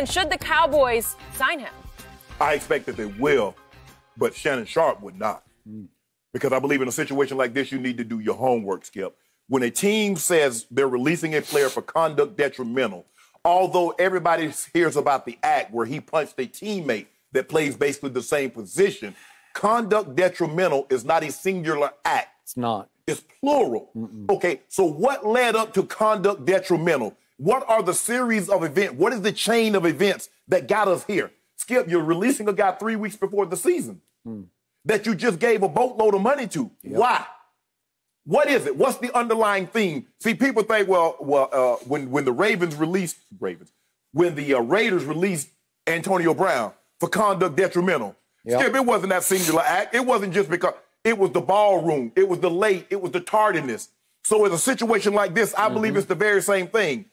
And should the Cowboys sign him? I expect that they will, but Shannon Sharpe would not. Mm. Because I believe in a situation like this, you need to do your homework, Skip. When a team says they're releasing a player for conduct detrimental, although everybody hears about the act where he punched a teammate that plays basically the same position, conduct detrimental is not a singular act. It's not. It's plural. Okay, so what led up to conduct detrimental? What are the series of events? What is the chain of events that got us here? Skip, you're releasing a guy three weeks before the season that you just gave a boatload of money to. Why? What is it? What's the underlying theme? See, people think, well, well, uh, when when the Ravens released Ravens, when the uh, Raiders released Antonio Brown for conduct detrimental, Yep. Skip, it wasn't that singular act. It wasn't just because it was the ballroom, it was the late, it was the tardiness. So in a situation like this, I believe it's the very same thing.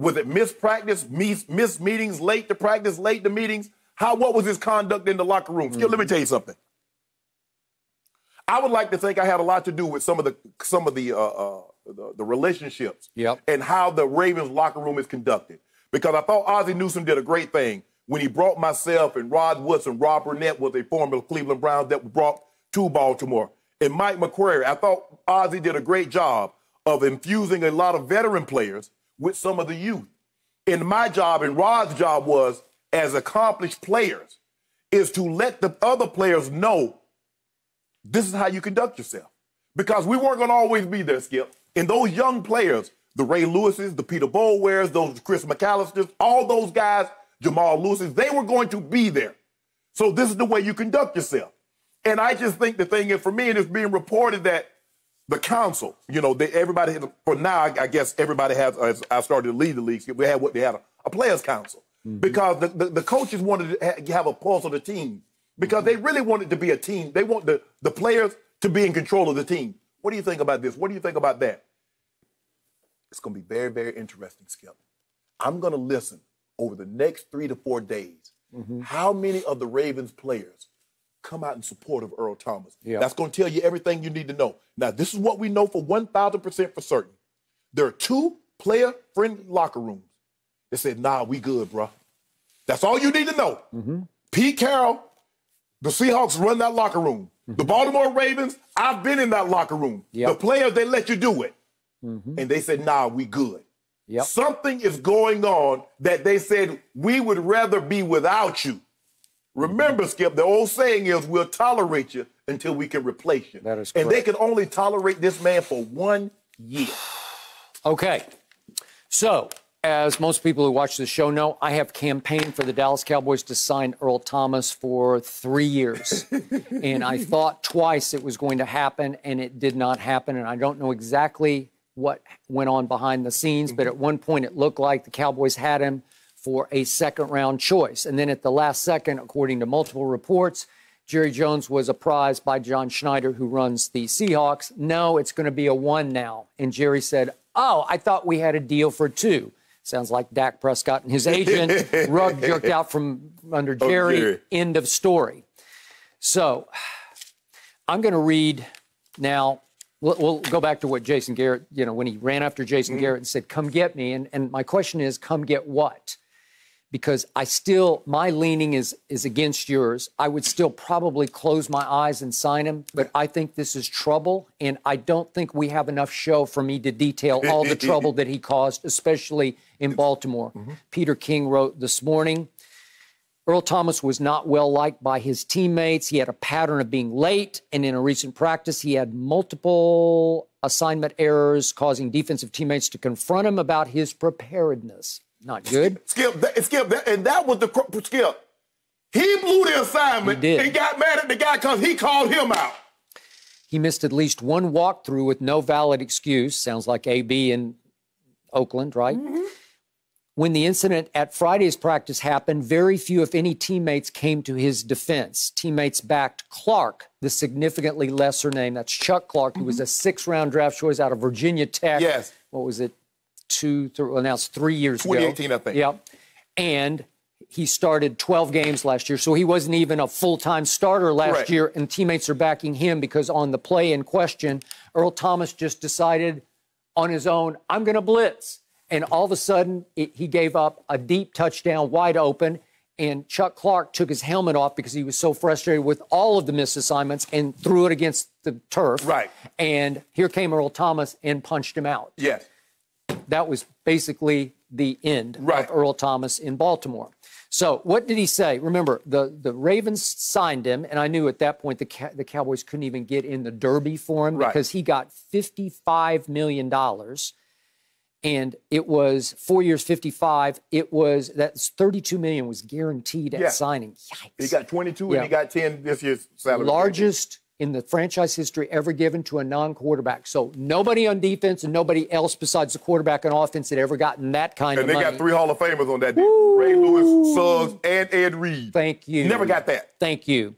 Was it missed practice, miss, missed meetings, late to practice, late to meetings? How what was his conduct in the locker room? Skip, let me tell you something. I would like to think I had a lot to do with some of the some of the uh, uh, the, the relationships Yep. and how the Ravens locker room is conducted. Because I thought Ozzie Newsome did a great thing when he brought myself and Rod Woodson, Rob Burnett was a former Cleveland Browns that was brought to Baltimore. And Mike McCrary, I thought Ozzie did a great job of infusing a lot of veteran players with some of the youth. And my job and Rod's job was, as accomplished players, is to let the other players know this is how you conduct yourself. Because we weren't going to always be there, Skip. And those young players, the Ray Lewises, the Peter Boulwares, those Chris McAlisters, all those guys, Jamal Lewises, they were going to be there. So this is the way you conduct yourself. And I just think the thing is, for me, and it's being reported that the council, you know, they, everybody, for now, I, guess everybody has, as I started to lead the league, we had what they had a, a players' council mm-hmm. because the, the, the coaches wanted to ha- have a pulse of the team because they mm-hmm. really wanted to be a team. They want the, the players to be in control of the team. What do you think about this? What do you think about that? It's going to be very, very interesting, Skip. I'm going to listen over the next three to four days mm-hmm. how many of the Ravens players come out in support of Earl Thomas. Yeah. That's going to tell you everything you need to know. Now, this is what we know for 1,000% for certain. There are two player friendly locker rooms that said, nah, we good, bro. That's all you need to know. Mm-hmm. Pete Carroll, the Seahawks run that locker room. Mm-hmm. The Baltimore Ravens, I've been in that locker room. Yep. The players, they let you do it. Mm-hmm. And they said, nah, we good. Yep. Something is going on that they said, we would rather be without you. Remember, Skip, the old saying is, we'll tolerate you until we can replace you. That is correct. And they can only tolerate this man for one year. Okay. So, as most people who watch the show know, I have campaigned for the Dallas Cowboys to sign Earl Thomas for three years. and I thought twice it was going to happen, and it did not happen. And I don't know exactly what went on behind the scenes, but at one point it looked like the Cowboys had him for a second round choice. And then at the last second, according to multiple reports, Jerry Jones was apprised by John Schneider, who runs the Seahawks. No, it's going to be a one now. And Jerry said, Oh, I thought we had a deal for two. Sounds like Dak Prescott and his agent. Rug jerked out from under oh, Jerry. Jerry. End of story. So I'm going to read now. We'll, we'll go back to what Jason Garrett, you know, when he ran after Jason mm-hmm. Garrett and said, Come get me. And, and my question is, Come get what? Because I still my leaning is is against yours. I would still probably close my eyes and sign him, but I think this is trouble, and I don't think we have enough show for me to detail all the trouble that he caused, especially in Baltimore. Mm-hmm. Peter King wrote this morning. Earl Thomas was not well liked by his teammates. He had a pattern of being late, and in a recent practice, he had multiple assignment errors, causing defensive teammates to confront him about his preparedness. Not good. Skip, that, Skip, that, and that was the Skip. He blew the assignment He did. and got mad at the guy because he called him out. He missed at least one walkthrough with no valid excuse. Sounds like AB in Oakland, right? Mm-hmm. When the incident at Friday's practice happened, very few, if any, teammates came to his defense. Teammates backed Clark, the significantly lesser name. That's Chuck Clark, who was mm-hmm. a six round draft choice out of Virginia Tech. Yes. What was it? Two, three, well, now it's three years ago. 2018, I think. Yep. And he started 12 games last year, so he wasn't even a full time starter last Correct. year, and teammates are backing him because on the play in question, Earl Thomas just decided on his own, I'm going to blitz. and all of a sudden it, he gave up a deep touchdown wide open and Chuck Clark took his helmet off because he was so frustrated with all of the missed assignments and threw it against the turf. Right. And here came Earl Thomas and punched him out. Yes. That was basically the end Right. of Earl Thomas in Baltimore. So what did he say? Remember, the, the Ravens signed him, and I knew at that point the, Ca- the Cowboys couldn't even get in the Derby for him Right. because he got $55 million. And it was four years, 55. It was that's 32 million was guaranteed at Yeah. signing. Yikes. He got 22 Yeah. and he got 10 this year's salary. largest in the franchise history ever given to a non-quarterback. So nobody on defense and nobody else besides the quarterback on offense had ever gotten that kind of. And of they got three Hall of Famers on that deal. Ray Lewis, Suggs, and Ed Reed. Thank you. Never got that. Thank you.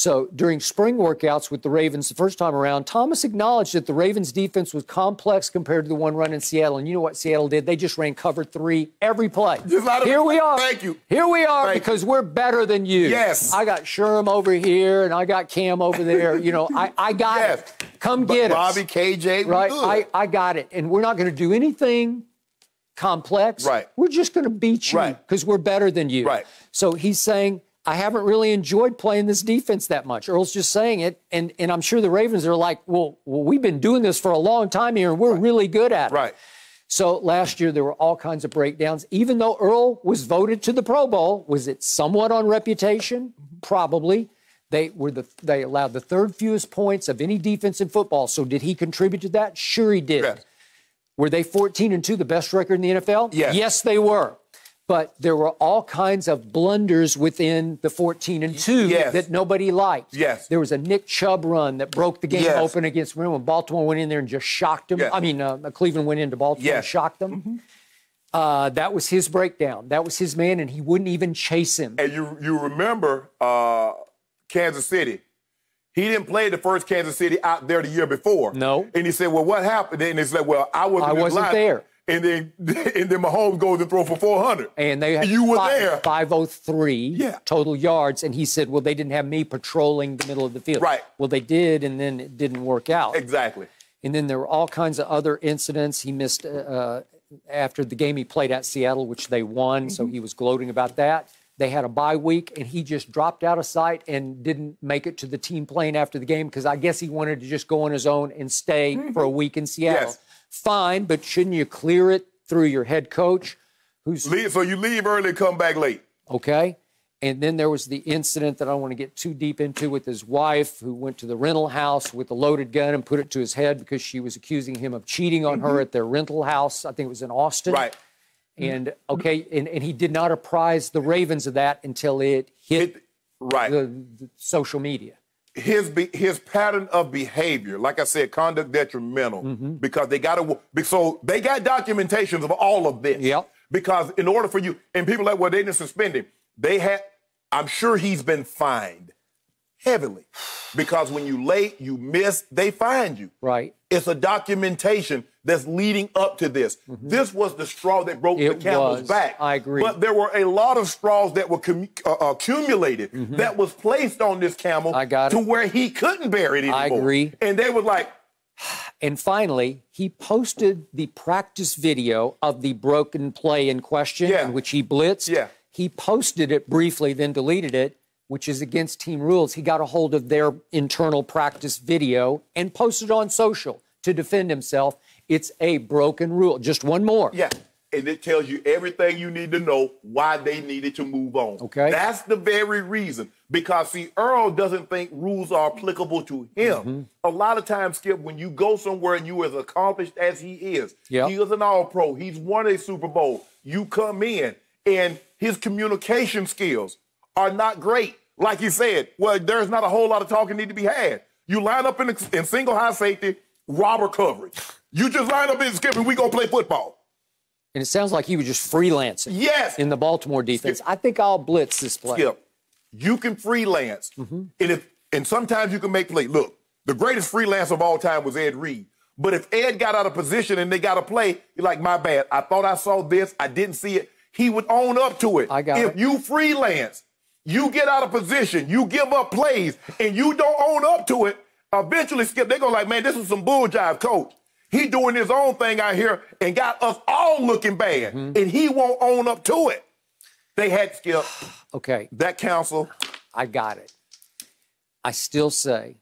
So during spring workouts with the Ravens the first time around, Thomas acknowledged that the Ravens defense was complex compared to the one run in Seattle. And you know what Seattle did? They just ran cover three every play. Just let 'em- Here we are. Thank you. Here we are Thank because we're better than you. Yes. I got Sherm over here and I got Kam over there. You know, I, I got Yes. it. Come get it. Bobby. KJ, Right. good. I, I got it. And we're not going to do anything complex. Right. We're just going to beat you Right. because we're better than you. Right. So he's saying, I haven't really enjoyed playing this defense that much. Earl's just saying it. And, and I'm sure the Ravens are like, well, well, we've been doing this for a long time here and we're really good at it. Right. So last year there were all kinds of breakdowns. Even though Earl was voted to the Pro Bowl, was it somewhat on reputation? Mm-hmm. Probably. They were the they allowed the third fewest points of any defense in football. So did he contribute to that? Sure he did. Were they 14 and 2, the best record in the NFL? Yes. Yes, they were. But there were all kinds of blunders within the 14 and 2 Yes. that nobody liked. Yes. There was a Nick Chubb run that broke the game Yes. open against when Baltimore went in there and just shocked them. Yes. I mean, uh, Cleveland went into Baltimore and shocked them. Uh, that was his breakdown. That was his man, and he wouldn't even chase him. And you you remember uh, Kansas City. He didn't play the first Kansas City out there the year before. No. And he said, "Well, what happened?" And he said, "Well, I wasn't. I wasn't there. And then and then Mahomes goes and throw for 400. And they had you were fi- there. 503 Yeah. total yards. And he said, Well, they didn't have me patrolling the middle of the field. Right. Well, they did, and then it didn't work out. Exactly. And then there were all kinds of other incidents. He missed uh, uh, after the game he played at Seattle, which they won. So Mm-hmm. he was gloating about that. They had a bye week, and he just dropped out of sight and didn't make it to the team plane after the game because I guess he wanted to just go on his own and stay for a week in Seattle. Mm-hmm. Yes. Fine, but shouldn't you clear it through your head coach, who's Leave, so you leave early come back late. okay? And then there was the incident that I don't want to get too deep into with his wife, who went to the rental house with a loaded gun and put it to his head because she was accusing him of cheating on her at their rental house. I think it was in Austin. Mm-hmm. Right. And okay, and, and he did not apprise the Ravens of that until it hit It, right. the, the social media. His be, his pattern of behavior, like I said, conduct detrimental Mm-hmm. because they got to. So they got documentations of all of this. Yep. Because in order for you, and people like, well, they didn't suspend him. They had. I'm sure he's been fined heavily because when you late, you miss, they find you. Right. It's a documentation that's leading up to this. This was the straw that broke Mm-hmm. It the camel's was. back. I agree. But there were a lot of straws that were commu- uh, accumulated that was placed on this camel Mm-hmm. I got to it. where he couldn't bear it anymore. I agree. And they were like, And finally, he posted the practice video of the broken play in question Yeah. in which he blitzed. Yeah. He posted it briefly, then deleted it, which is against team rules. He got a hold of their internal practice video and posted on social to defend himself. It's a broken rule. Just one more. yeah. And it tells you everything you need to know why they needed to move on. Okay. That's the very reason. Because, see, Earl doesn't think rules are applicable to him. Mm-hmm. A lot of times, Skip, when you go somewhere and you as accomplished as he is, Yeah. he is an all pro, he's won a Super Bowl. You come in and his communication skills are not great. Like you said, well, there's not a whole lot of talking need to be had. You line up in, in single high safety, robber coverage. You just line up in skip and we go play football. And it sounds like he was just freelancing Yes. in the Baltimore defense. I think I'll blitz this play. Skip, you can freelance, Mm-hmm. and if and sometimes you can make play. Look, the greatest freelance of all time was Ed Reed. But if Ed got out of position and they got a play, you're like, my bad. I thought I saw this. I didn't see it. He would own up to it. I got if it. you freelance, you get out of position, you give up plays, and you don't own up to it, eventually, Skip, they're going to like, man, this is some bull jive, coach. He doing his own thing out here and got us all looking bad, Mm-hmm. and he won't own up to it. They had Skip Okay, that council. I got it. I still say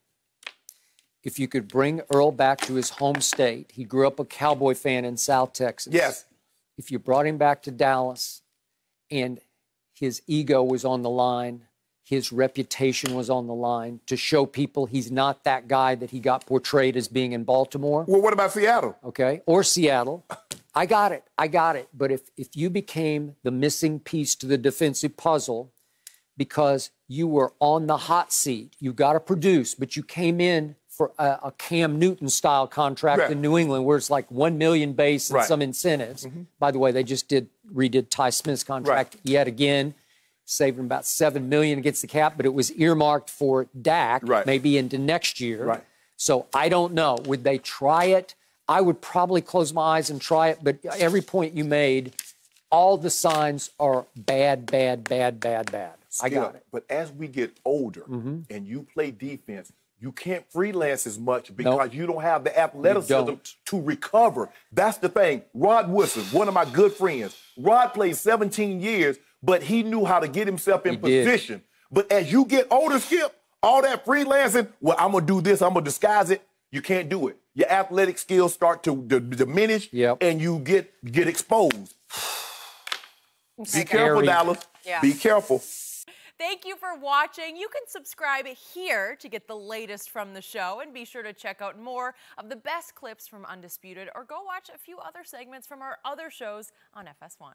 if you could bring Earl back to his home state, he grew up a Cowboy fan in South Texas. Yes, If you brought him back to Dallas and his ego was on the line, his reputation was on the line to show people he's not that guy that he got portrayed as being in Baltimore. Well, what about Seattle? okay, or Seattle. I got it. I got it. But if if you became the missing piece to the defensive puzzle because you were on the hot seat, you got to produce, but you came in for a, a Cam Newton style contract Right. in New England where it's like 1 million base and Right. Some incentives. Mm-hmm. By the way, they just did redid Ty Smith's contract yet again. Saving about seven million against the cap, but it was earmarked for Dak, Right. maybe into next year. Right. So I don't know. Would they try it? I would probably close my eyes and try it. But every point you made, all the signs are bad, bad, bad, bad, bad. I got it. But as we get older mm-hmm. and you play defense, you can't freelance as much because you don't have the athleticism to recover. That's the thing. Rod Woodson, one of my good friends, Rod played 17 years, but he knew how to get himself in He did. position. But as you get older, Skip, all that freelancing, well, I'm gonna do this, I'm gonna disguise it. You can't do it. Your athletic skills start to d- diminish, Yep. and you get get exposed. Be careful, Scary. Dallas. Yeah. Be careful. Thank you for watching. You can subscribe here to get the latest from the show and be sure to check out more of the best clips from Undisputed or go watch a few other segments from our other shows on FS1.